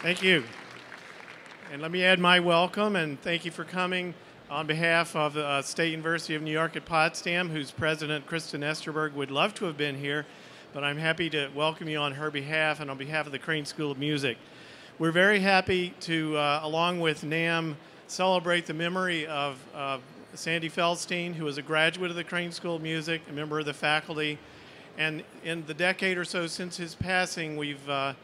Thank you. And let me add my welcome and thank you for coming on behalf of the uh, State University of New York at Potsdam, whose president, Kristin Esterberg, would love to have been here, but I'm happy to welcome you on her behalf and on behalf of the Crane School of Music. We're very happy to, uh, along with NAMM, celebrate the memory of uh, Sandy Feldstein, who was a graduate of the Crane School of Music, a member of the faculty. And in the decade or so since his passing, we've uh,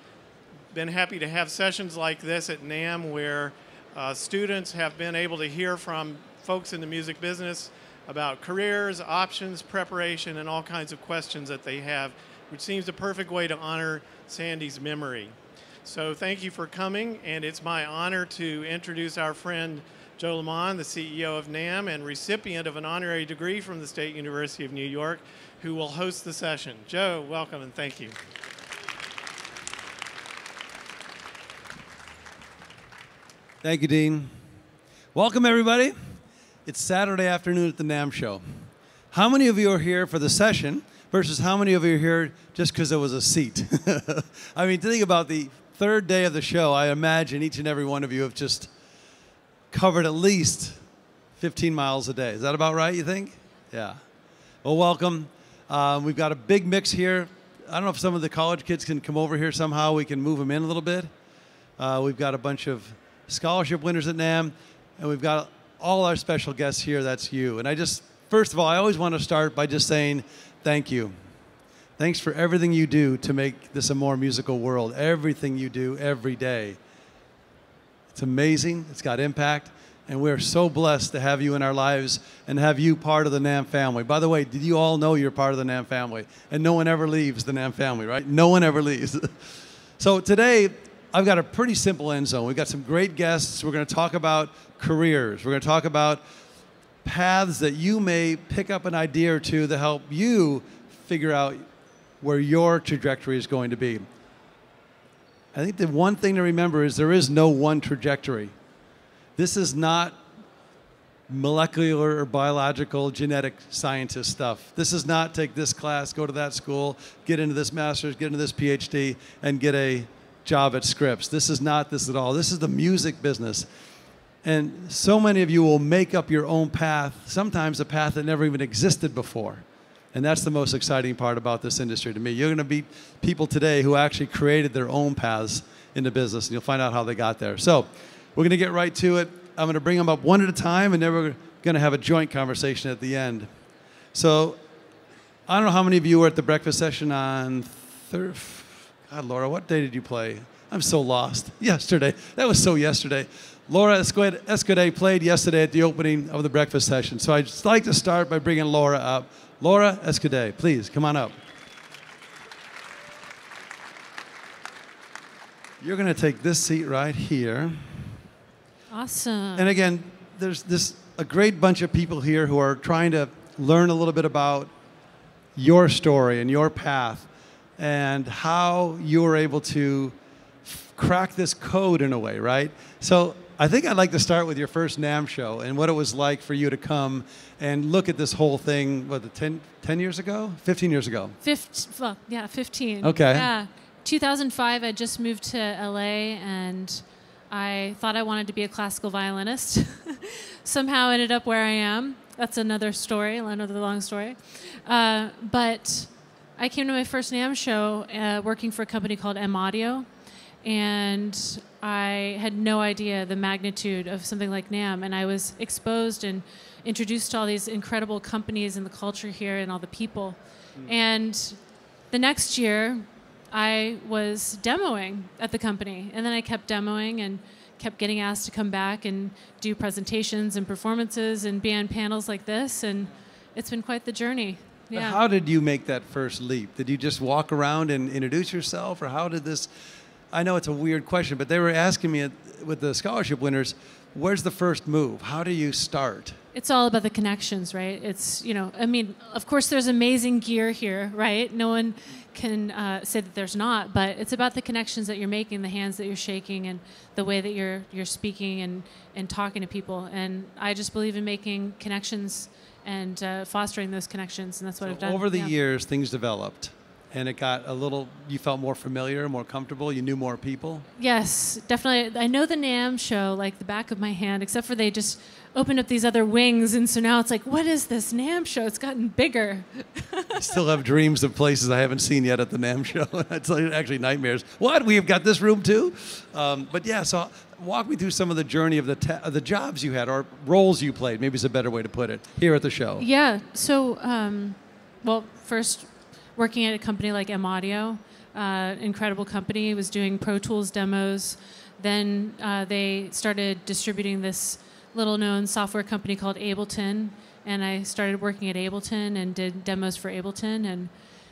been happy to have sessions like this at NAMM where uh, students have been able to hear from folks in the music business about careers, options, preparation, and all kinds of questions that they have, which seems a perfect way to honor Sandy's memory. So thank you for coming, and it's my honor to introduce our friend Joe Lamond, the CEO of NAMM and recipient of an honorary degree from the State University of New York, who will host the session. Joe, welcome and thank you. Thank you, Dean. Welcome, everybody. It's Saturday afternoon at the NAMM show. How many of you are here for the session versus how many of you are here just because there was a seat? I mean, think about the third day of the show, I imagine each and every one of you have just covered at least 15 miles a day. Is that about right, you think? Yeah. Well, welcome. Um, we've got a big mix here. I don't know if some of the college kids can come over here somehow. We can move them in a little bit. Uh, we've got a bunch of scholarship winners at NAMM, and we've got all our special guests here. That's you. And I just, first of all, I always want to start by just saying thank you. Thanks for everything you do to make this a more musical world. Everything you do every day. It's amazing. It's got impact. And we're so blessed to have you in our lives and have you part of the NAMM family. By the way, did you all know you're part of the NAMM family? And no one ever leaves the NAMM family, right? No one ever leaves. so today, I've got a pretty simple end zone. We've got some great guests. We're going to talk about careers. We're going to talk about paths that you may pick up an idea or two to help you figure out where your trajectory is going to be. I think the one thing to remember is there is no one trajectory. This is not molecular or biological genetic scientist stuff. This is not take this class, go to that school, get into this master's, get into this PhD, and get a job at Scripps. This is not this at all. This is the music business. And so many of you will make up your own path, sometimes a path that never even existed before. And that's the most exciting part about this industry to me. You're going to meet people today who actually created their own paths in the business, and you'll find out how they got there. So we're going to get right to it. I'm going to bring them up one at a time, and then we're going to have a joint conversation at the end. So I don't know how many of you were at the breakfast session on Thursday God, Laura, what day did you play? I'm so lost. Yesterday. That was so yesterday. Laura Escudé played yesterday at the opening of the breakfast session. So I'd just like to start by bringing Laura up. Laura Escudé, please come on up. You're going to take this seat right here. Awesome. And again, there's this a great bunch of people here who are trying to learn a little bit about your story and your path and how you were able to crack this code in a way, right? So I think I'd like to start with your first NAMM show and what it was like for you to come and look at this whole thing, what, 10, 10 years ago? 15 years ago? 15, well, yeah, 15. Okay. Yeah. 2005, I just moved to LA and I thought I wanted to be a classical violinist. Somehow ended up where I am. That's another story, another long story. Uh, but I came to my first NAMM show uh, working for a company called M Audio, and I had no idea the magnitude of something like NAMM, and I was exposed and introduced to all these incredible companies and the culture here and all the people. Mm. And the next year, I was demoing at the company, and then I kept demoing and kept getting asked to come back and do presentations and performances and be on panels like this, and it's been quite the journey. Yeah. How did you make that first leap? Did you just walk around and introduce yourself, or how did this? I know it's a weird question, but they were asking me with the scholarship winners, where's the first move? How do you start? It's all about the connections, right? It's, you know, I mean, of course, there's amazing gear here, right? No one can uh, say that there's not, but it's about the connections that you're making, the hands that you're shaking, and the way that you're you're speaking and and talking to people. And I just believe in making connections and uh, fostering those connections, and that's what so I've done. Over the yeah. years, things developed, and it got a little. You felt more familiar, more comfortable. You knew more people. Yes, definitely. I know the NAMM show like the back of my hand, except for they just opened up these other wings, and so now it's like, what is this NAMM show? It's gotten bigger. I still have dreams of places I haven't seen yet at the NAMM show. it's actually nightmares. What? We've got this room too? Um, but yeah, so walk me through some of the journey of the te- of the jobs you had or roles you played. Maybe it's a better way to put it here at the show. Yeah. So, um, well, first working at a company like M Audio, uh, incredible company, was doing Pro Tools demos. Then uh, they started distributing this little known software company called Ableton, and I started working at Ableton and did demos for Ableton, and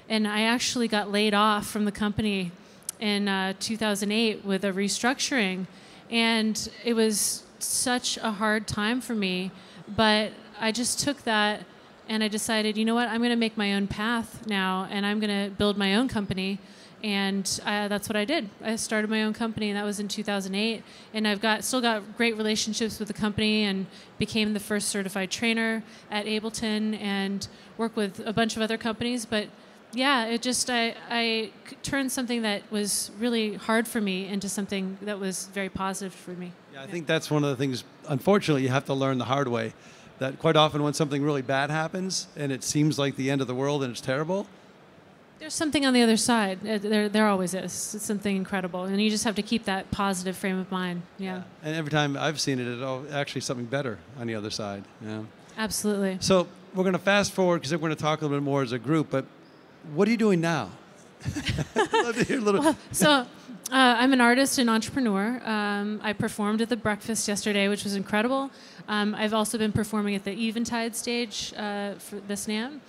and I actually got laid off from the company in uh, 2008 with a restructuring, and it was such a hard time for me, but I just took that and I decided, you know what, I'm going to make my own path now, and I'm going to build my own company. And uh, that's what I did. I started my own company, and that was in 2008. And I've got still got great relationships with the company, and became the first certified trainer at Ableton, and work with a bunch of other companies. But yeah, it just I, I turned something that was really hard for me into something that was very positive for me. Yeah, I think that's one of the things. Unfortunately, you have to learn the hard way that quite often when something really bad happens and it seems like the end of the world and it's terrible, there's something on the other side. Uh, there, there always is. It's something incredible, and you just have to keep that positive frame of mind. Yeah. yeah. And every time I've seen it, it's actually something better on the other side. Yeah. Absolutely. So we're going to fast forward because we're going to talk a little bit more as a group. But what are you doing now? well, so uh, I'm an artist and entrepreneur. Um, I performed at the breakfast yesterday, which was incredible. Um, I've also been performing at the Eventide stage uh, for this NAMM.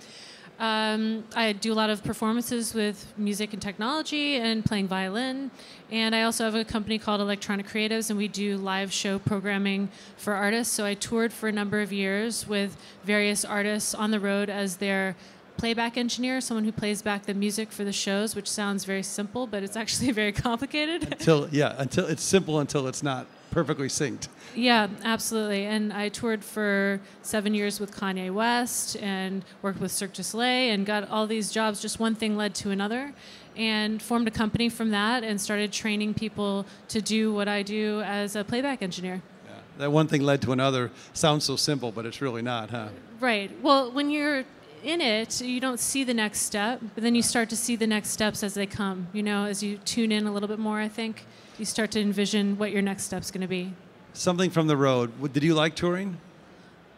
Um, I do a lot of performances with music and technology and playing violin. And I also have a company called Electronic Creatives, and we do live show programming for artists. So I toured for a number of years with various artists on the road as their playback engineer, someone who plays back the music for the shows, which sounds very simple, but it's actually very complicated. Until yeah, until it's simple until it's not perfectly synced. Yeah, absolutely. And I toured for seven years with Kanye West and worked with Cirque du Soleil and got all these jobs. Just one thing led to another, and formed a company from that and started training people to do what I do as a playback engineer. Yeah. That one thing led to another sounds so simple, but it's really not, huh? Right. Well, when you're in it, you don't see the next step, but then you start to see the next steps as they come. You know, as you tune in a little bit more, I think you start to envision what your next step's going to be. Something from the road. Did you like touring?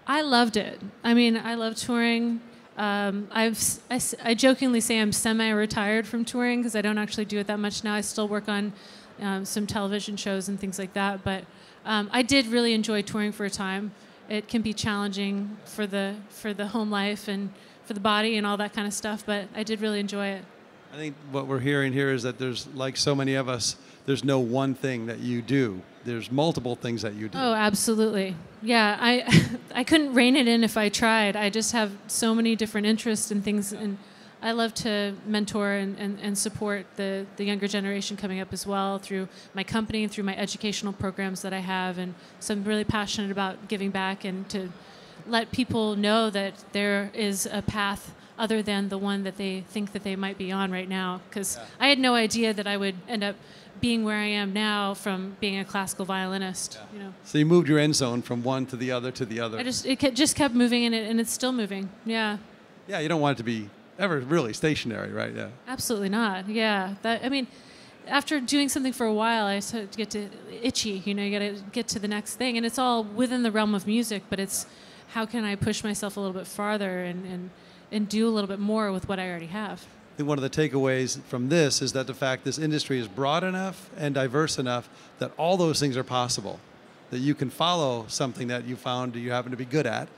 I loved it. I mean, I love touring. Um, I've, I, I, jokingly say I'm semi-retired from touring because I don't actually do it that much now. I still work on um, some television shows and things like that, but um, I did really enjoy touring for a time. It can be challenging for the for the home life and for the body and all that kind of stuff. But I did really enjoy it. I think what we're hearing here is that there's, like so many of us, there's no one thing that you do. There's multiple things that you do. Oh, absolutely. Yeah, I, I couldn't rein it in if I tried. I just have so many different interests and things, and I love to mentor and, and, and support the, the younger generation coming up as well through my company and through my educational programs that I have. And so I'm really passionate about giving back and to let people know that there is a path other than the one that they think that they might be on right now. Because yeah. I had no idea that I would end up being where I am now from being a classical violinist. Yeah. You know. So you moved your end zone from one to the other to the other. I just it just kept moving and it and it's still moving. Yeah. Yeah, you don't want it to be ever really stationary, right? Yeah. Absolutely not. Yeah. That I mean. After doing something for a while, I started to get to itchy. You know, you got to get to the next thing, and it's all within the realm of music, but it's how can I push myself a little bit farther and, and, and do a little bit more with what I already have? I think one of the takeaways from this is that the fact this industry is broad enough and diverse enough that all those things are possible. That you can follow something that you found you happen to be good at.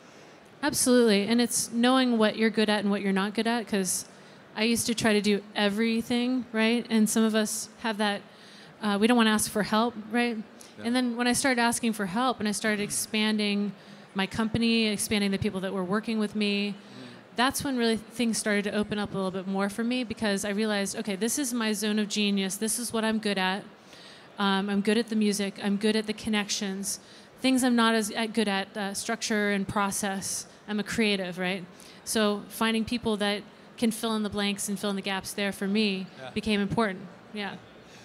Absolutely. And it's knowing what you're good at and what you're not good at because I used to try to do everything, right? And some of us have that, uh, we don't want to ask for help, right? Yeah. And then when I started asking for help and I started expanding my company, expanding the people that were working with me. That's when really things started to open up a little bit more for me because I realized, okay, this is my zone of genius. This is what I'm good at. Um, I'm good at the music. I'm good at the connections. Things I'm not as good at uh, structure and process. I'm a creative, right? So finding people that can fill in the blanks and fill in the gaps there for me Yeah. became important. Yeah.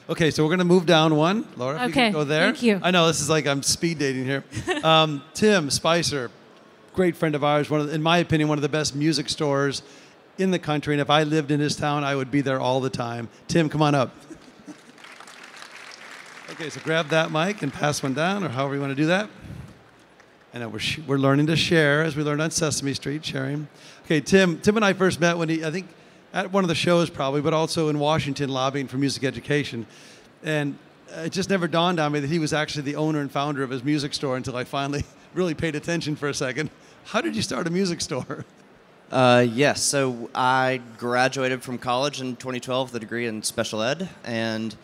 Okay, so we're going to move down one. Laura, if you Okay, can go there. thank you. I know this is like I'm speed dating here. Um, Tim Spicer, great friend of ours. One of, in my opinion, one of the best music stores in the country. And if I lived in his town, I would be there all the time. Tim, come on up. Okay, so grab that mic and pass one down, or however you want to do that. And we're, we're learning to share as we learned on Sesame Street, sharing. Okay, Tim. Tim and I first met when he, I think, at one of the shows probably, but also in Washington lobbying for music education. And it just never dawned on me that he was actually the owner and founder of his music store until I finally really paid attention for a second. How did you start a music store? Uh, yes, so I graduated from college in 2012 with a degree in special ed, and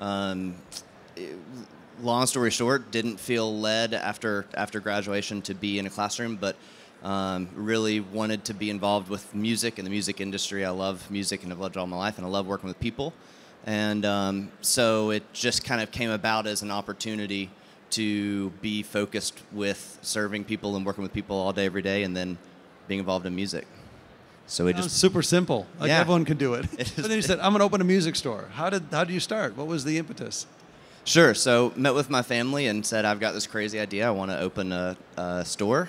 um, it- long story short, didn't feel led after after graduation to be in a classroom, but um, really wanted to be involved with music and the music industry. I love music and I've loved it all my life, and I love working with people, and um, so it just kind of came about as an opportunity to be focused with serving people and working with people all day, every day, and then being involved in music. So it just super simple. Like Yeah. everyone can do it. It but then you said, I'm going to open a music store. How did, how did you start? What was the impetus? sure. So met with my family and said I've got this crazy idea. I want to open a, a store,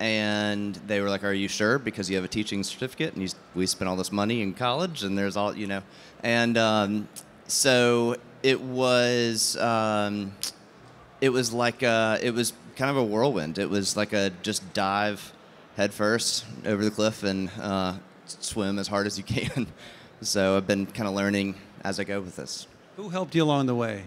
and they were like, "Are you sure? Because you have a teaching certificate, and you, we spent all this money in college, and there's all you know." And um, so it was. Um, it was like a, it was kind of a whirlwind. It was like a just dive headfirst over the cliff and uh, swim as hard as you can. so I've been kind of learning as I go with this. Who helped you along the way?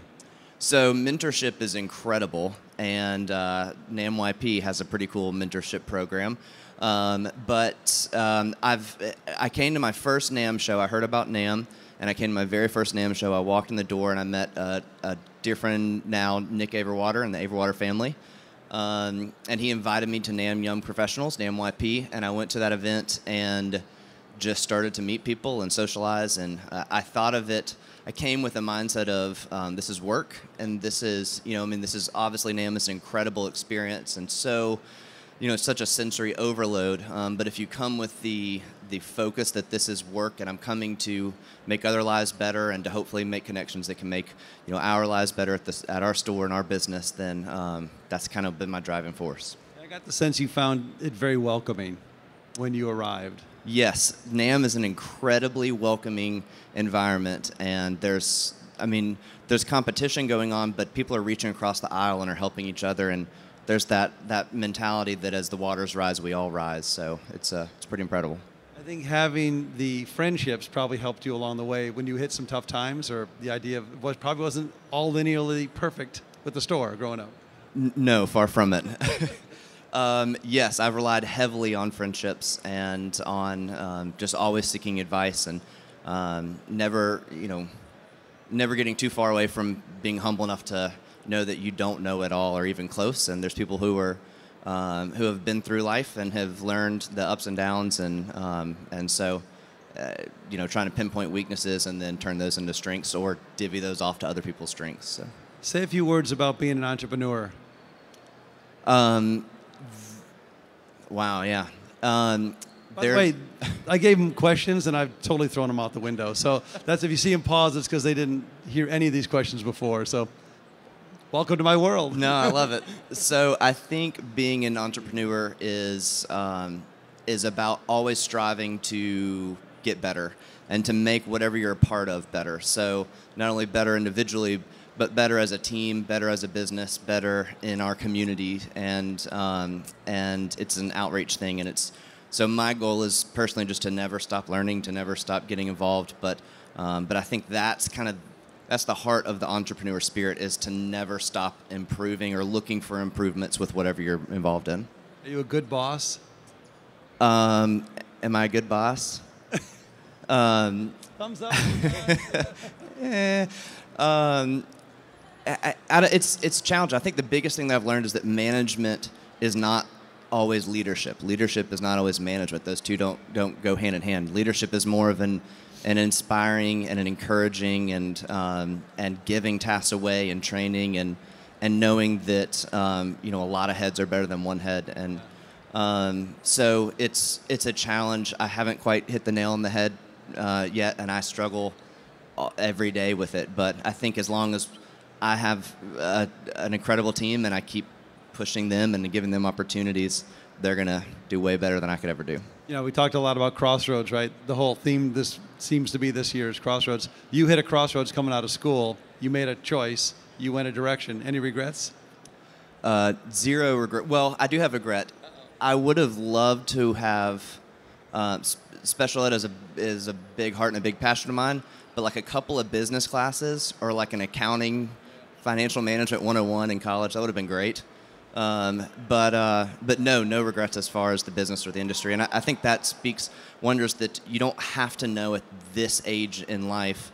So mentorship is incredible, and uh, NAMYP has a pretty cool mentorship program. Um, but um, I've I came to my first NAMM show. I heard about NAMM, and I came to my very first NAMM show. I walked in the door and I met a, a dear friend now, Nick Averwater, and the Averwater family. Um, and he invited me to NAMM Young Professionals, NAMYP, and I went to that event and just started to meet people and socialize. And uh, I thought of it. I came with a mindset of um, this is work, and this is you know I mean this is obviously NAMM is an incredible experience, and so you know it's such a sensory overload. Um, but if you come with the the focus that this is work, and I'm coming to make other lives better, and to hopefully make connections that can make you know our lives better at this at our store and our business, then um, that's kind of been my driving force. I got the sense you found it very welcoming when you arrived. Yes, NAMM is an incredibly welcoming environment, and there's, I mean, there's competition going on, but people are reaching across the aisle and are helping each other, and there's that that mentality that as the waters rise, we all rise. So it's uh, it's pretty incredible. I think having the friendships probably helped you along the way when you hit some tough times, or the idea of what probably wasn't all linearly perfect with the store growing up. No, far from it. um, yes, I've relied heavily on friendships and on um, just always seeking advice and um, never, you know, never getting too far away from being humble enough to know that you don't know it all or even close. And there's people who are um, who have been through life and have learned the ups and downs, and um, and so. Uh, you know, trying to pinpoint weaknesses and then turn those into strengths, or divvy those off to other people's strengths. So. Say a few words about being an entrepreneur. Um, wow, yeah. Um, By the way, I gave him questions and I've totally thrown them out the window. So that's if you see him pause, it's because they didn't hear any of these questions before. So welcome to my world. no, I love it. So I think being an entrepreneur is um, is about always striving to get better and to make whatever you're a part of better. So not only better individually, but better as a team, better as a business, better in our community, and um, and it's an outreach thing, and it's so my goal is personally just to never stop learning, to never stop getting involved, but um, but I think that's kind of that's the heart of the entrepreneur spirit is to never stop improving or looking for improvements with whatever you're involved in. Are you a good boss? Um, am I a good boss? um, Thumbs up. eh, um, I, I- I it's it's challenging. I think the biggest thing that I've learned is that management is not always leadership. Leadership is not always management. Those two don't don't go hand in hand. Leadership is more of an an inspiring and an encouraging and um, and giving tasks away and training and and knowing that um, you know a lot of heads are better than one head and Um, so it's it's a challenge. I haven't quite hit the nail on the head uh, yet, and I struggle uh, every day with it. But I think as long as I have uh, an incredible team and I keep pushing them and giving them opportunities, they're gonna do way better than I could ever do. You know, we talked a lot about crossroads, right? The whole theme this seems to be this year's crossroads. You hit a crossroads coming out of school. You made a choice. You went a direction. Any regrets? Uh, zero regret. Well, I do have regret. I would have loved to have. Uh, special ed is a is a big heart and a big passion of mine, but like a couple of business classes or like an accounting, financial management 101 in college, that would have been great. Um, but uh, but no, no regrets as far as the business or the industry, and I, I think that speaks wonders that you don't have to know at this age in life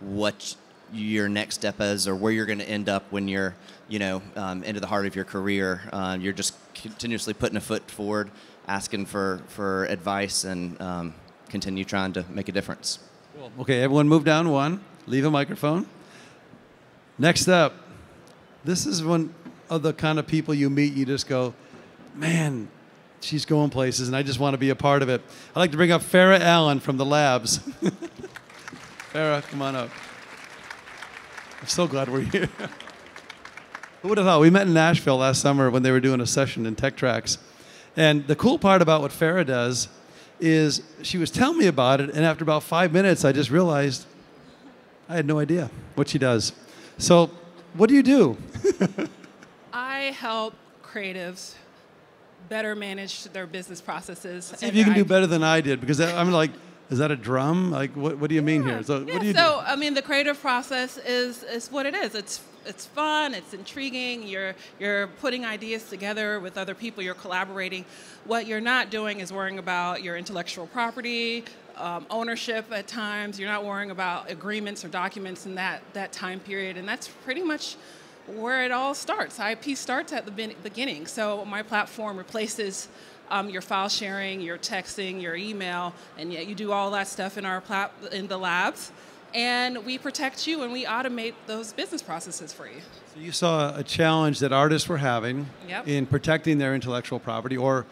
what your next step is or where you're going to end up when you're you know um, into the heart of your career. Um, you're just continuously putting a foot forward, asking for for advice, and um, continue trying to make a difference. Okay, everyone move down one. Leave a microphone. Next up, this is one of the kind of people you meet, you just go, man, she's going places, and I just want to be a part of it. I'd like to bring up Farah Allen from the Labz. Farah, come on up. I'm so glad we're here. Who would have thought? We met in Nashville last summer when they were doing a session in Tech Tracks. And the cool part about what Farah does is she was telling me about it, and after about five minutes, I just realized I had no idea what she does. So, what do you do? I help creatives better manage their business processes. See if you can their do better than I did, because I'm like, is that a drum? Like, what, what do you mean here? So, yeah, what do you so I mean, the creative process is is what it is. It's it's fun. It's intriguing. You're you're putting ideas together with other people. You're collaborating. What you're not doing is worrying about your intellectual property, um, ownership. At times, you're not worrying about agreements or documents in that that time period, and that's pretty much where it all starts. IP starts at the beginning. So my platform replaces um, your file sharing, your texting, your email, and yet you do all that stuff in our plat- in the Labz, and we protect you and we automate those business processes for you. So you saw a challenge that artists were having Yep. in protecting their intellectual property, or,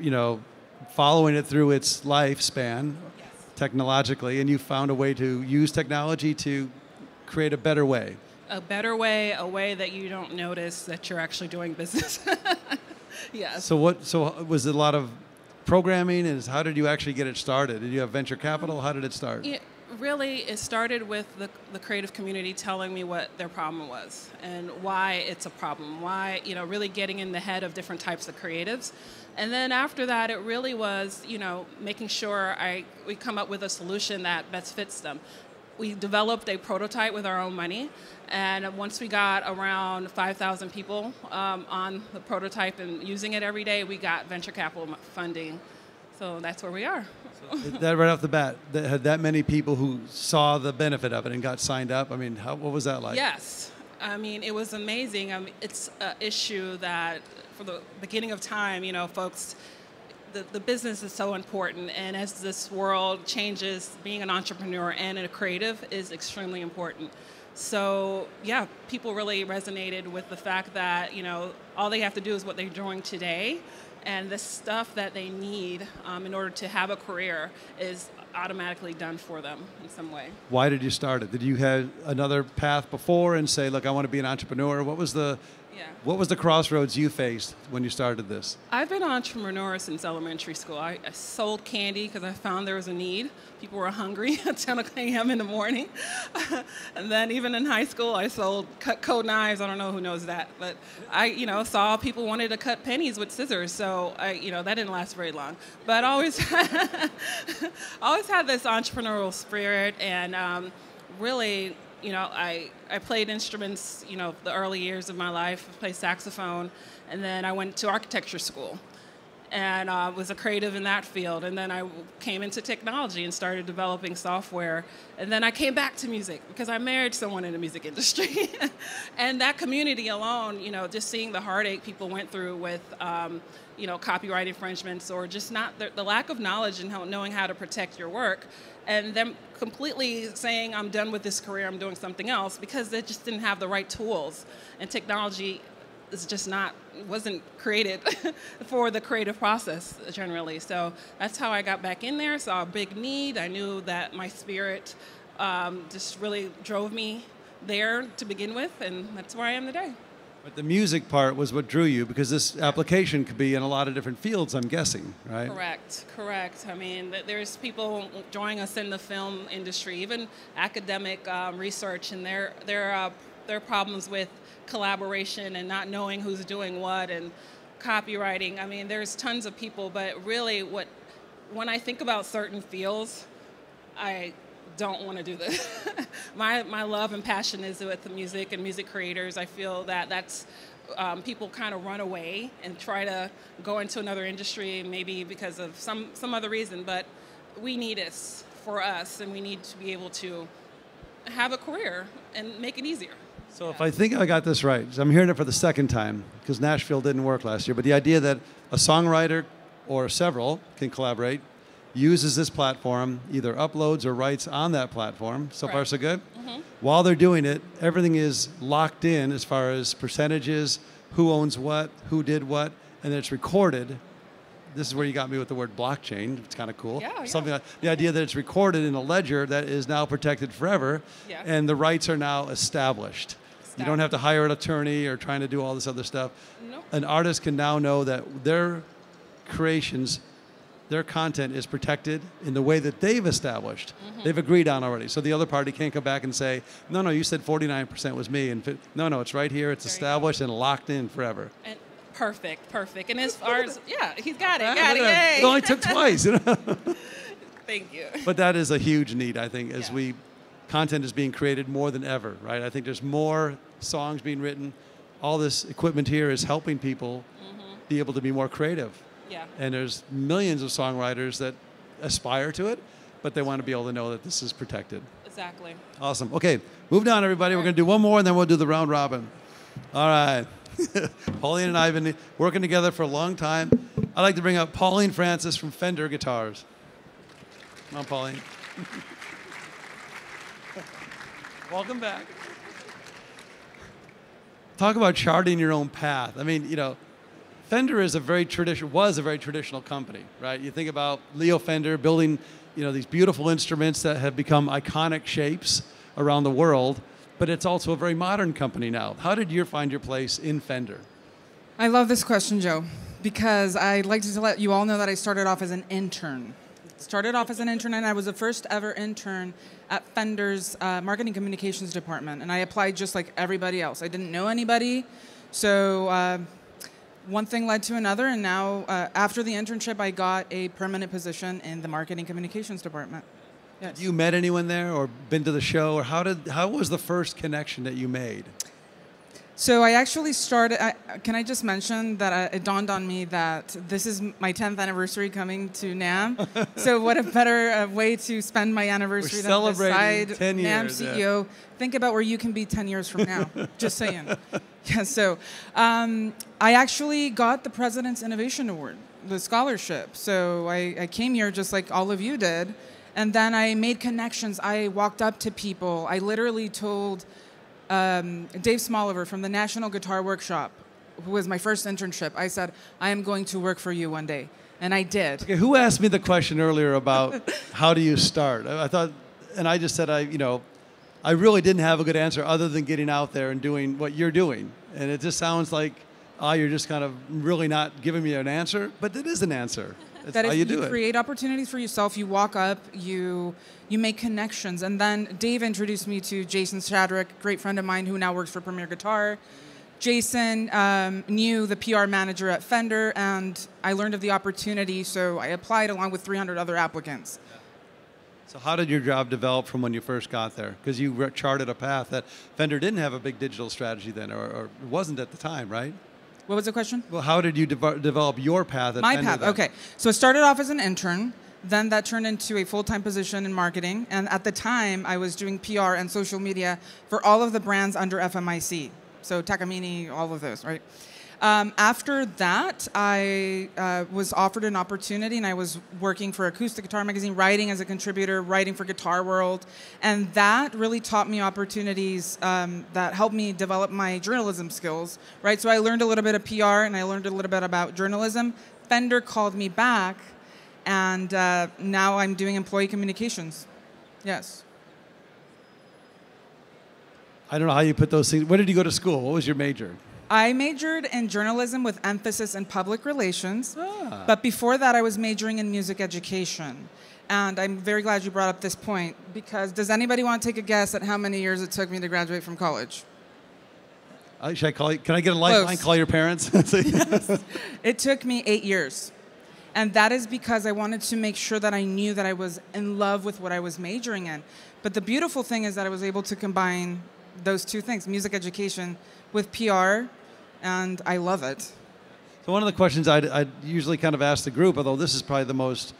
you know, following it through its lifespan technologically, and you found a way to use technology to create a better way. A better way, a way that you don't notice that you're actually doing business. yes. So what? So was it a lot of programming? And how did you actually get it started? Did you have venture capital? How did it start? It, really, it started with the, the creative community telling me what their problem was and why it's a problem. Why, you know, really getting in the head of different types of creatives. And then after that, it really was, you know, making sure I we come up with a solution that best fits them. We developed a prototype with our own money, and once we got around 5,000 people um, on the prototype and using it every day, we got venture capital funding. So that's where we are. that right off the bat, that had that many people who saw the benefit of it and got signed up. I mean, how, what was that like? Yes. I mean, it was amazing. I mean, it's an issue that, for the beginning of time, you know, folks, the, the business is so important. And as this world changes, being an entrepreneur and a creative is extremely important. So, yeah, people really resonated with the fact that, you know, all they have to do is what they're doing today. And the stuff that they need um, in order to have a career is automatically done for them in some way. Why did you start it? Did you have another path before and say, look, I want to be an entrepreneur? What was the Yeah. what was the crossroads you faced when you started this? I've been an entrepreneur since elementary school. I, I sold candy because I found there was a need. People were hungry at 10 a.m. in the morning. and then even in high school, I sold Cutco knives. I don't know who knows that, but I, you know, saw people wanted to cut pennies with scissors. So I, you know, that didn't last very long. But I always, always had this entrepreneurial spirit and um, really you know, I, I played instruments, you know, the early years of my life. I played saxophone, and then I went to architecture school and uh, was a creative in that field. And then I came into technology and started developing software. And then I came back to music because I married someone in the music industry. and that community alone, you know, just seeing the heartache people went through with, um, you know, copyright infringements or just not the, the lack of knowledge and how, knowing how to protect your work. And them completely saying, I'm done with this career, I'm doing something else, because they just didn't have the right tools. And technology is just not wasn't created for the creative process generally. So that's how I got back in there. Saw a big need. I knew that my spirit um, just really drove me there to begin with, and that's where I am today. But the music part was what drew you because this application could be in a lot of different fields, I'm guessing, right? Correct, correct. I mean, there's people joining us in the film industry, even academic um, research, and their their uh, their problems with collaboration and not knowing who's doing what and copywriting. I mean, there's tons of people, but really, what when I think about certain fields, I don't want to do this. my my love and passion is with the music and music creators. I feel that that's um, people kind of run away and try to go into another industry, maybe because of some some other reason. But we need this for us, and we need to be able to have a career and make it easier. So if I think I got this right, I'm hearing it for the second time because Nashville didn't work last year, but the idea that a songwriter or several can collaborate uses this platform, either uploads or writes on that platform. So far, so good. Mm-hmm. While they're doing it, everything is locked in as far as percentages, who owns what, who did what, and then it's recorded. This is where you got me with the word blockchain. It's kind of cool. Yeah, Something yeah. like the idea that it's recorded in a ledger that is now protected forever, Yeah. and the rights are now established. You don't have to hire an attorney or trying to do all this other stuff. Nope. An artist can now know that their creations their content is protected in the way that they've established. Mm-hmm. They've agreed on already. So the other party can't come back and say, no, no, you said 49% was me. And no, no, it's right here. It's There established and locked in forever. And perfect, perfect. And as far as yeah, he's got it, got it. look at that. Yay! It only took twice. You know? Thank you. but that is a huge need, I think, as Yeah. we content is being created more than ever, right? I think there's more songs being written. All this equipment here is helping people be able to be more creative. Yeah. And there's millions of songwriters that aspire to it, but they want to be able to know that this is protected. Exactly. Awesome. Okay, move down, everybody. We're going to do one more, and then we'll do the round robin. All right. Pauline and I have been working together for a long time. I'd like to bring up Pauline Francis from Fender Guitars. Come on, Pauline. Welcome back. Talk about charting your own path. I mean, you know, Fender is a very traditional was a very traditional company, right? You think about Leo Fender building, you know, these beautiful instruments that have become iconic shapes around the world, but it's also a very modern company now. How did you find your place in Fender? I love this question, Joe, because I'd like to let you all know that I started off as an intern. Started off as an intern, and I was the first ever intern at Fender's uh, marketing communications department. And I applied just like everybody else. I didn't know anybody, so uh, one thing led to another. And now, uh, after the internship, I got a permanent position in the marketing communications department. Yes. You met anyone there, or been to the show, or how did how was the first connection that you made? So I actually started. I, can I just mention that uh, it dawned on me that this is my 10th anniversary coming to NAMM. so what a better uh, way to spend my anniversary We're than celebrating beside 10 NAMM years, yeah. CEO. Think about where you can be 10 years from now. just saying. Yeah. So um, I actually got the President's Innovation Award, the scholarship. So I, I came here just like all of you did. And then I made connections. I walked up to people. I literally told um, Dave Smolover from the National Guitar Workshop, who was my first internship, I said, I am going to work for you one day. And I did. Okay, who asked me the question earlier about how do you start? I, I thought, and I just said I, you know, I really didn't have a good answer other than getting out there and doing what you're doing. And it just sounds like, ah, you're just kind of really not giving me an answer, but it is an answer. It's that how is, you do it. create opportunities for yourself. You walk up, you you make connections, and then Dave introduced me to Jason Shadrick, great friend of mine who now works for Premier Guitar. Jason um, knew the PR manager at Fender, and I learned of the opportunity, so I applied along with 300 other applicants. So how did your job develop from when you first got there? Because you charted a path that Fender didn't have a big digital strategy then, or, or wasn't at the time, right? What was the question? Well, how did you dev- develop your path at My path. Okay. So I started off as an intern. Then that turned into a full time position in marketing. And at the time, I was doing PR and social media for all of the brands under FMIC. So Takamine, all of those, right? Um, after that, I uh, was offered an opportunity, and I was working for Acoustic Guitar Magazine, writing as a contributor, writing for Guitar World, and that really taught me opportunities um, that helped me develop my journalism skills. Right, so I learned a little bit of PR, and I learned a little bit about journalism. Fender called me back, and uh, now I'm doing employee communications. Yes. I don't know how you put those things. Where did you go to school? What was your major? I majored in journalism with emphasis in public relations. But before that, I was majoring in music education. And I'm very glad you brought up this point because does anybody want to take a guess at how many years it took me to graduate from college? Uh, should I call you? Can I get a lifeline? Close. Call your parents. It took me eight years. And that is because I wanted to make sure that I knew that I was in love with what I was majoring in. But the beautiful thing is that I was able to combine those two things music education with PR, and I love it. So one of the questions I'd, I'd usually kind of ask the group, although this is probably the most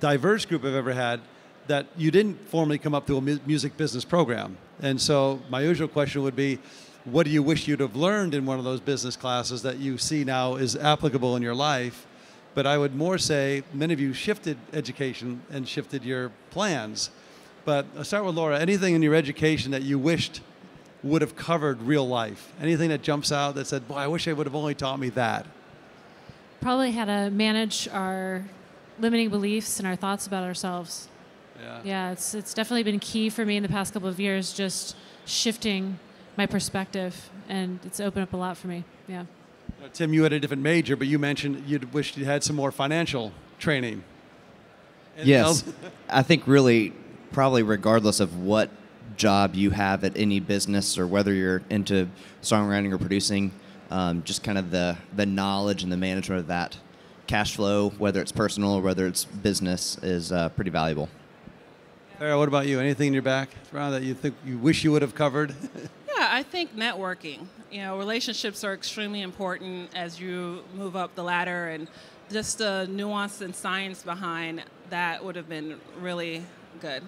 diverse group I've ever had, that you didn't formally come up through a mu- music business program. And so my usual question would be, what do you wish you'd have learned in one of those business classes that you see now is applicable in your life? But I would more say many of you shifted education and shifted your plans. But I'll start with Laura. Anything in your education that you wished would have covered real life? Anything that jumps out that said, boy, I wish they would have only taught me that? Probably how to manage our limiting beliefs and our thoughts about ourselves. Yeah. Yeah, it's it's definitely been key for me in the past couple of years, just shifting my perspective, and it's opened up a lot for me. Yeah. Uh, Tim, you had a different major, but you mentioned you'd wished you had some more financial training. Anything Yes. I think really, probably regardless of what job you have at any business or whether you're into songwriting or producing, um, just kind of the, the knowledge and the management of that cash flow, whether it's personal or whether it's business, is uh, pretty valuable. Farah, what about you? Anything in your back around that you think you wish you would have covered? Yeah, I think networking. You know, relationships are extremely important as you move up the ladder, and just the nuance and science behind that would have been really good.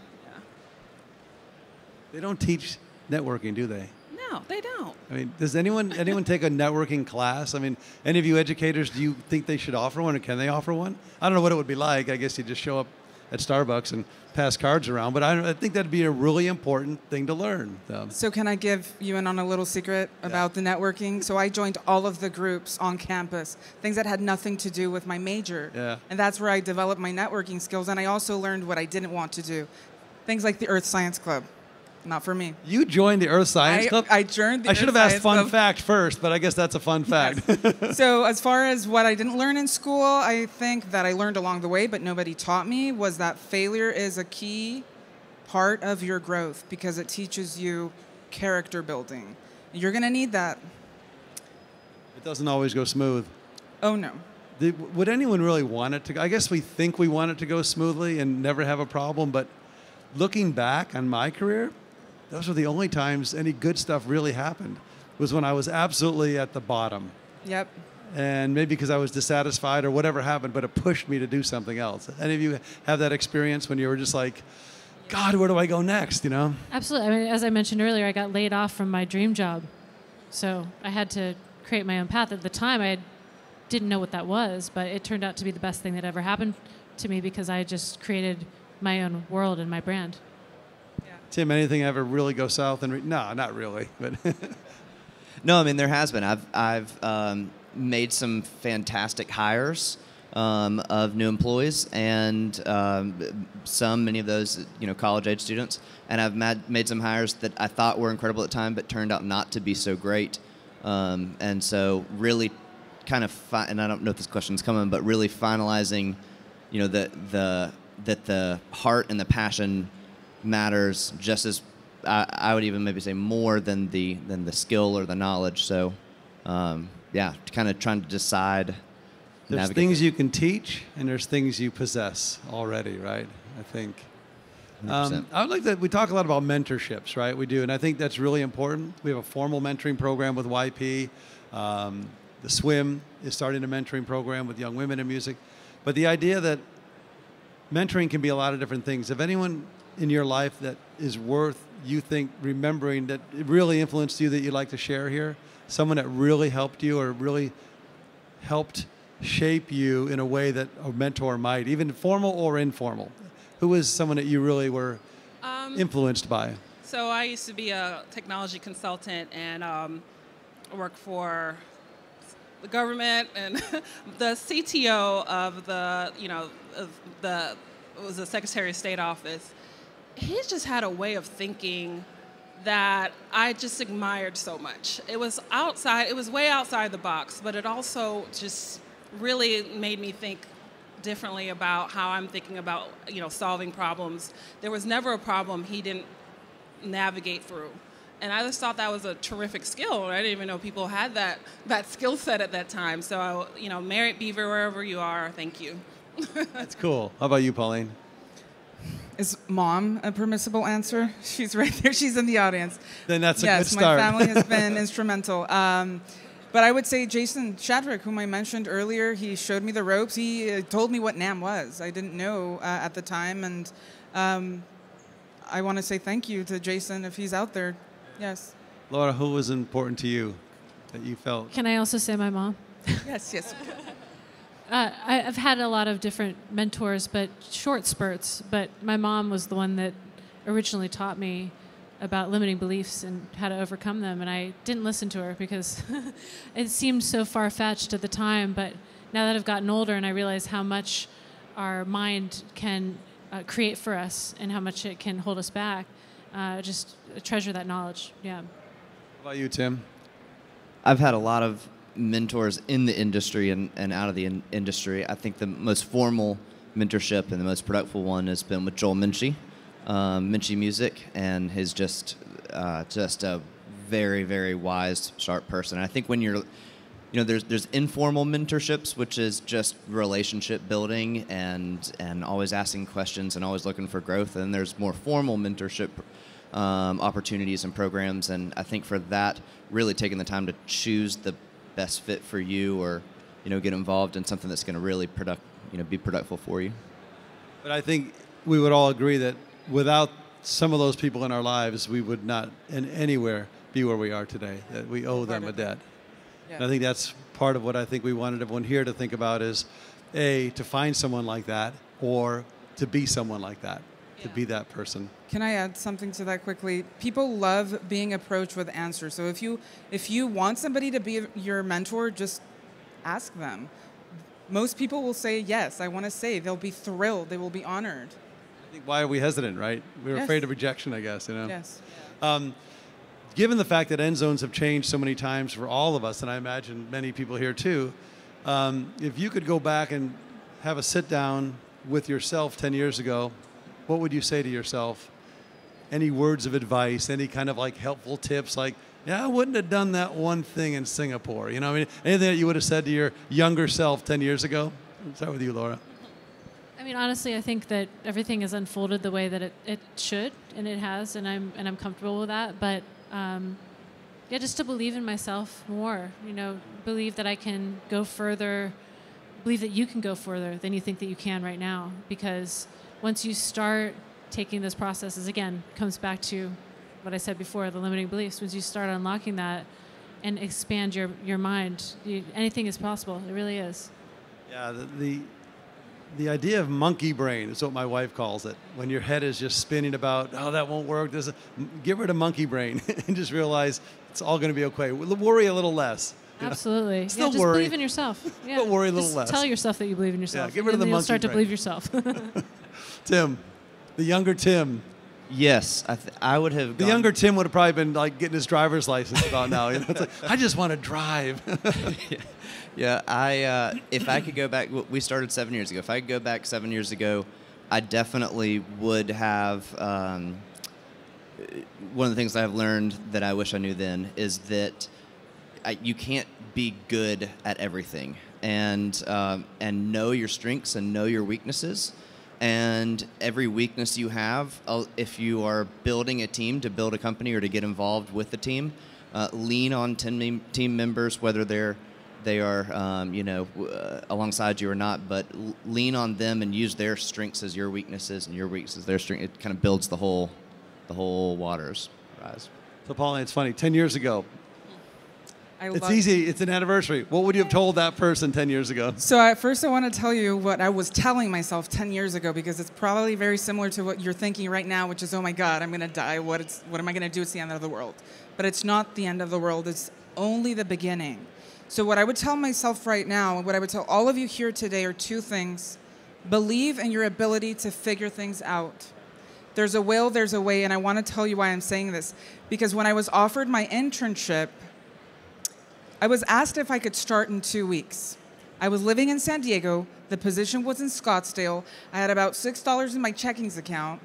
Yeah. they don't teach networking, do they? No, they don't. I mean, does anyone anyone take a networking class? I mean, any of you educators, do you think they should offer one, or can they offer one? I don't know what it would be like. I guess you just show up at Starbucks and pass cards around, but I, I think that'd be a really important thing to learn. So. So, can I give you in on a little secret about the networking? So, I joined all of the groups on campus, things that had nothing to do with my major. Yeah. And that's where I developed my networking skills. And I also learned what I didn't want to do. Things like the Earth Science Club. Not for me. You joined the Earth Science I, Club. I joined the Earth. I should Earth have asked Science fun Club. fact first, but I guess that's a fun fact. so as far as what I didn't learn in school, I think that I learned along the way, but nobody taught me was that failure is a key part of your growth because it teaches you character building. You're gonna need that. it doesn't always go smooth. Oh no. Did, would anyone really want it to? go- I guess we think we want it to go smoothly and never have a problem, but looking back on my career, those were the only times any good stuff really happened. Was when I was absolutely at the bottom, Yep. and maybe because I was dissatisfied or whatever happened, but it pushed me to do something else. Any of you have that experience when you were just like, God, where do I go next? You know? Absolutely. I mean, as I mentioned earlier, I got laid off from my dream job, so I had to create my own path. At the time, I didn't know what that was, but it turned out to be the best thing that ever happened to me because I just created my own world and my brand. Tim, anything ever really go south? And re- no, not really, but. No, I mean there has been. I've I've um, made some fantastic hires um, of new employees, and um, some many of those you know college age students, and I've mad, made some hires that I thought were incredible at the time, but turned out not to be so great. Um, and so really, kind of, fi- and I don't know if this question's coming, but really finalizing, you know, the the that the heart and the passion matters just as I, I would even maybe say more than the than the skill or the knowledge. So, um, yeah, kind of trying to decide. There's navigate things you can teach, and there's things you possess already, right? I think. Um, I would like that we talk a lot about mentorships, right? We do, and I think that's really important. We have a formal mentoring program with YP. Um, the Swim is starting a mentoring program with young women in music. But the idea that mentoring can be a lot of different things. If anyone in your life that is worth you think remembering that it really influenced you that you'd like to share here, someone that really helped you or really helped shape you in a way that a mentor might, even formal or informal? Who was someone that you really were Um, influenced by? So I used to be a technology consultant and um, work for the government and the CTO of the, you know, of the it was the Secretary of State office. He just had a way of thinking that I just admired so much. It was outside, it was way outside the box, but it also just really made me think differently about how I'm thinking about, you know, solving problems. There was never a problem he didn't navigate through. And I just thought that was a terrific skill. I didn't even know people had that that skill set at that time. So, you know, Merritt Beaver, wherever you are, thank you. That's cool. How about you, Pauline? Is mom a permissible answer? She's right there. She's in the audience. Then that's a yes, good start. Yes, my family has been instrumental. Um, but I would say Jason Shadrick, whom I mentioned earlier, he showed me the ropes. He uh, told me what NAMM was. I didn't know uh, at the time, and um, I want to say thank you to Jason if he's out there. Yes. Laura, who was important to you that you felt? Can I also say my mom? Yes. Yes. Uh, I, I've had a lot of different mentors, but short spurts. But my mom was the one that originally taught me about limiting beliefs and how to overcome them. And I didn't listen to her because it seemed so far fetched at the time. But now that I've gotten older and I realize how much our mind can uh, create for us and how much it can hold us back, uh, just treasure that knowledge. Yeah. How about you, Tim? I've had a lot of mentors in the industry and, and out of the in- industry. I think the most formal mentorship and the most productive one has been with Joel Menchey, um, Menchey Music, and he's just uh, just a very very wise, sharp person. And I think when you're you know, there's there's informal mentorships, which is just relationship building and and always asking questions and always looking for growth. And there's more formal mentorship um, opportunities and programs. And I think for that, really taking the time to choose the best fit for you, or you know, get involved in something that's going to really product, you know, be productive for you. But I think we would all agree that without some of those people in our lives, we would not in anywhere be where we are today. That we owe them a debt. And I think that's part of what I think we wanted everyone here to think about is a to find someone like that or to be someone like that, to be that person. Can I add something to that quickly? People love being approached with answers. So if you if you want somebody to be your mentor, just ask them. Most people will say yes. I want to say they'll be thrilled. They will be honored. I think why are we hesitant, right? We're Yes. afraid of rejection, I guess. You know. Yes. Um, given the fact that end zones have changed so many times for all of us, and I imagine many people here too, um, if you could go back and have a sit down with yourself 10 years ago, what would you say to yourself? Any words of advice, any kind of like helpful tips, like, yeah, I wouldn't have done that one thing in Singapore. You know, I mean, anything that you would have said to your younger self 10 years ago? Let's start with you, Laura. I mean, honestly, I think that everything has unfolded the way that it, it should, and it has, and I'm and I'm comfortable with that. But um, yeah, just to believe in myself more. You know, believe that I can go further. Believe that you can go further than you think that you can right now. Because once you start taking those processes, again, comes back to what I said before: the limiting beliefs. Once you start unlocking that and expand your your mind, you, anything is possible. It really is. Yeah, the, the the idea of monkey brain is what my wife calls it. When your head is just spinning about, oh, that won't work. This, get rid of monkey brain and just realize it's all going to be okay. Worry a little less. you know? Absolutely. Still yeah, just worry. believe in yourself. Yeah. But worry a little Just less. Tell yourself that you believe in yourself. Yeah, get rid of the then you'll monkey start to believe yourself. Tim, the younger Tim, Yes, I, th- I would have. the gone- younger Tim would have probably been like getting his driver's license about now. You know, it's like, I just want to drive. Yeah, I uh, if I could go back, we started seven years ago. If I could go back seven years ago, I definitely would have. Um, one of the things I've learned that I wish I knew then is that I, you can't be good at everything, and um, and know your strengths and know your weaknesses. And every weakness you have, uh, if you are building a team to build a company or to get involved with the team, uh, lean on team team members, whether they're they are um, you know uh, alongside you or not, but lean on them and use their strengths as your weaknesses and your weaknesses as their strength. It kind of builds the whole the whole waters rise. so, Pauline, it's funny. Ten years ago, I It's easy. It's an anniversary. What would you have told that person 10 years ago? So at first, I want to tell you what I was telling myself 10 years ago because it's probably very similar to what you're thinking right now, which is, oh my God, I'm going to die. What, it's, what am I going to do? It's the end of the world. But it's not the end of the world. It's only the beginning. So what I would tell myself right now, and what I would tell all of you here today are two things. Believe in your ability to figure things out. There's a will, there's a way, and I want to tell you why I'm saying this. Because when I was offered my internship, I was asked if I could start in two weeks. I was living in San Diego. The position was in Scottsdale. I had about $6 in my checkings account.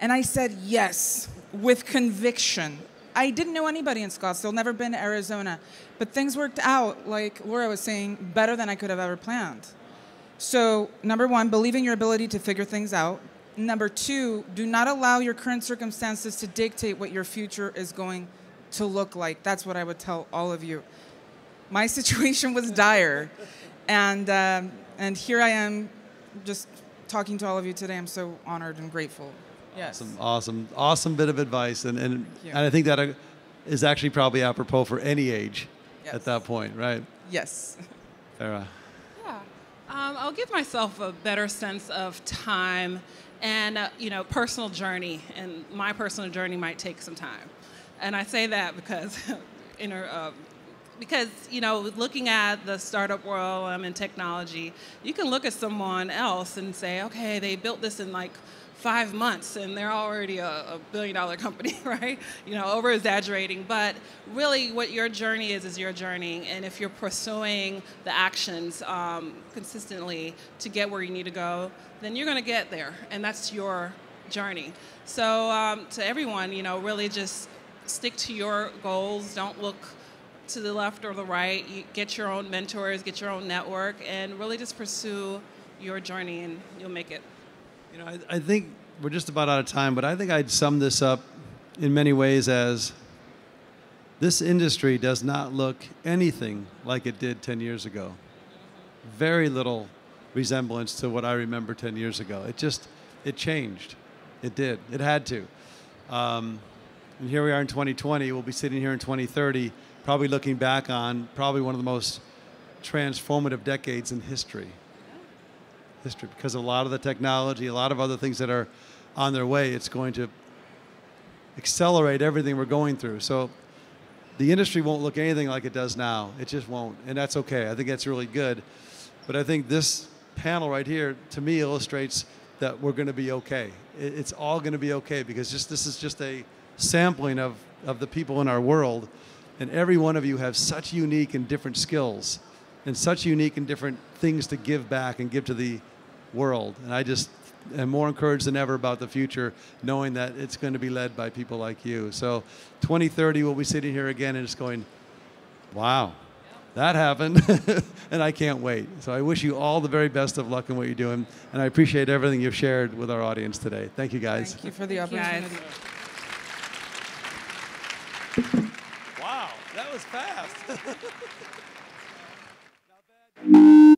And I said yes with conviction. I didn't know anybody in Scottsdale, never been to Arizona. But things worked out, like Laura was saying, better than I could have ever planned. So, number one, believe in your ability to figure things out. Number two, do not allow your current circumstances to dictate what your future is going to look like. That's what I would tell all of you. My situation was dire, and um, and here I am, just talking to all of you today. I'm so honored and grateful. Yes. Awesome, awesome, awesome bit of advice, and and, and I think that uh, actually probably apropos for any age Yes. at that point, right? Yes. Farah. Yeah. Um, I'll give myself a better sense of time and, uh, you know, personal journey. And my personal journey might take some time. And I say that because, in a, uh, because you know, looking at the startup world um, and technology, you can look at someone else and say, okay, they built this in like five months and they're already a, a billion dollar company, right? You know, over exaggerating. But really, what your journey is, is your journey. And if you're pursuing the actions um, consistently to get where you need to go, then you're going to get there. And that's your journey. So, um, to everyone, you know, really just stick to your goals. Don't look to the left or the right. You get your own mentors, get your own network, and really just pursue your journey, and you'll make it. You know, I, I think we're just about out of time, but I think I'd sum this up in many ways as this industry does not look anything like it did 10 years ago. Very little resemblance to what I remember 10 years ago. It just, it changed. It did. It had to. Um, and here we are in 2020. We'll be sitting here in 2030, probably looking back on probably one of the most transformative decades in history history because a lot of the technology, a lot of other things that are on their way, it's going to accelerate everything we're going through. So the industry won't look anything like it does now. It just won't. And that's okay. I think that's really good. But I think this panel right here, to me, illustrates that we're going to be okay. It's all going to be okay because just this is just a sampling of, of the people in our world. And every one of you have such unique and different skills and such unique and different things to give back and give to the world. And I just am more encouraged than ever about the future, knowing that it's going to be led by people like you. So 2030, we'll be sitting here again and just going, wow, that happened. and I can't wait. So I wish you all the very best of luck in what you're doing. And I appreciate everything you've shared with our audience today. Thank you, guys. Thank you for the Thank you, opportunity. Wow, that was fast.